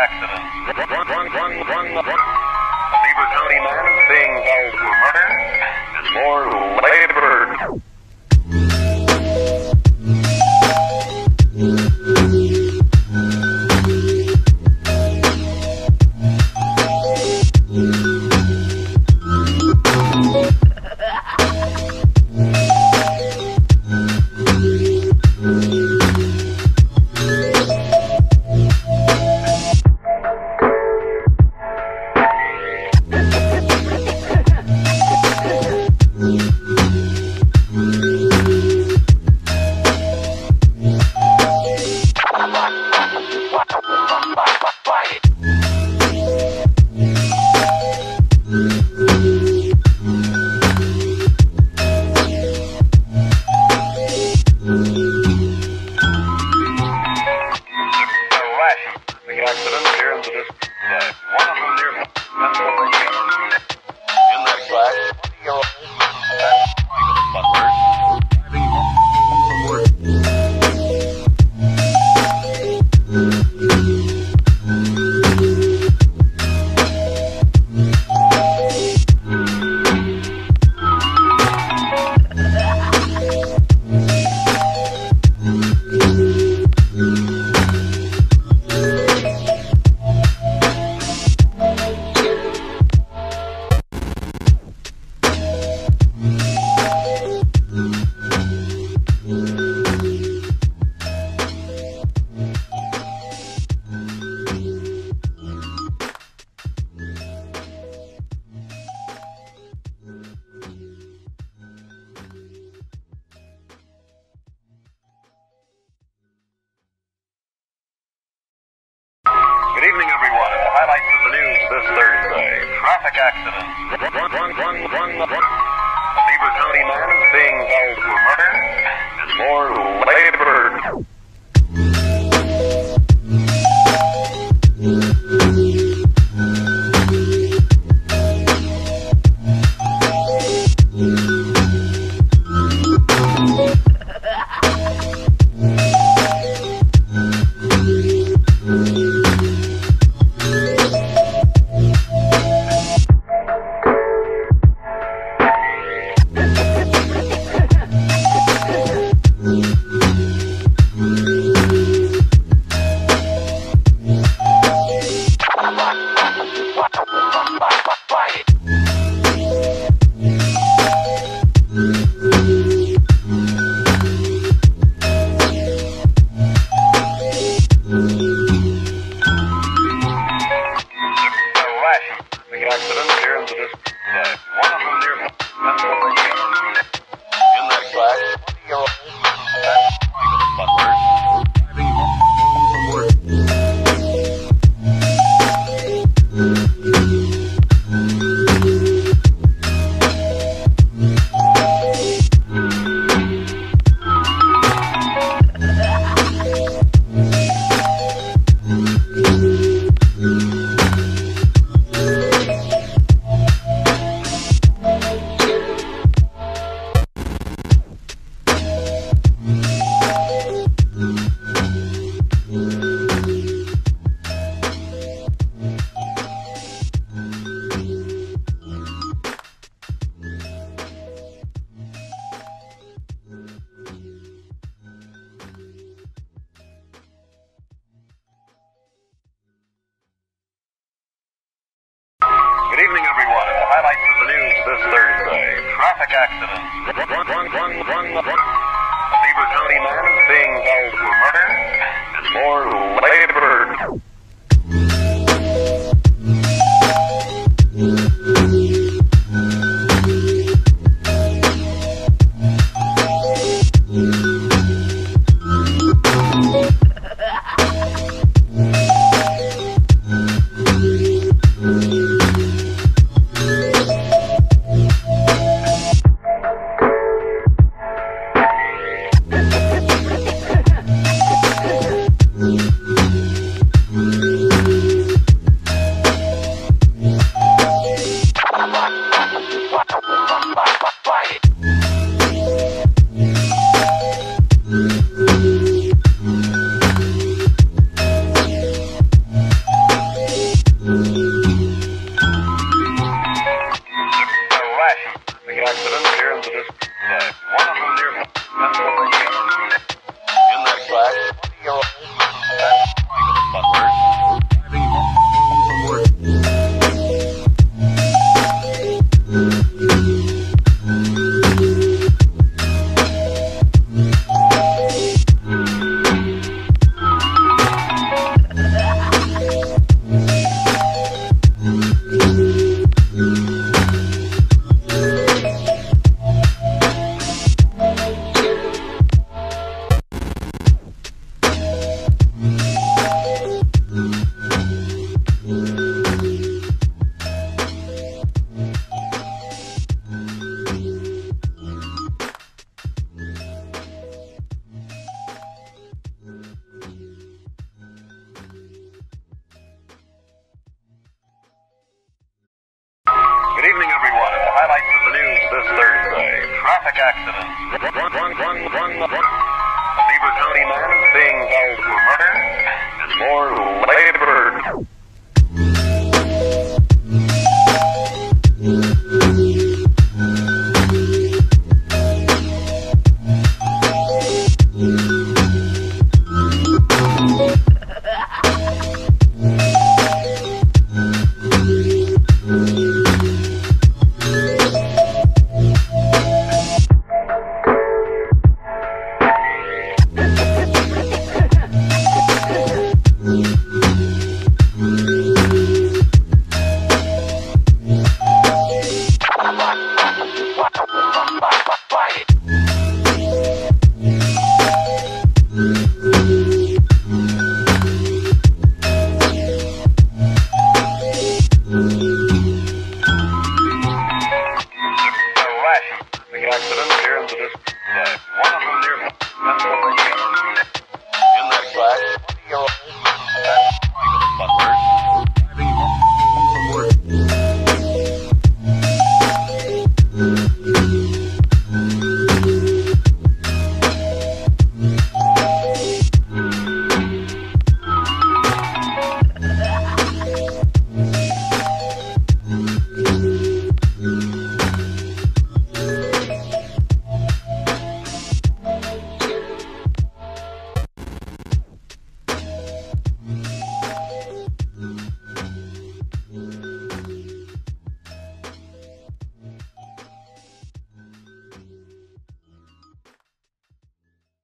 accident. One, one, one,